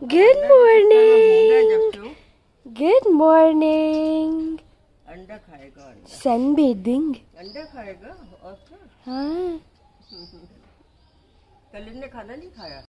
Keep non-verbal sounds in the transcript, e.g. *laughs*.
Good अंडा morning good morning अंडा खाएगा अंडा। सन बेदिंग अंडा खाएगा? और क्या? हाँ। *laughs* कल ने खाना नहीं खाया?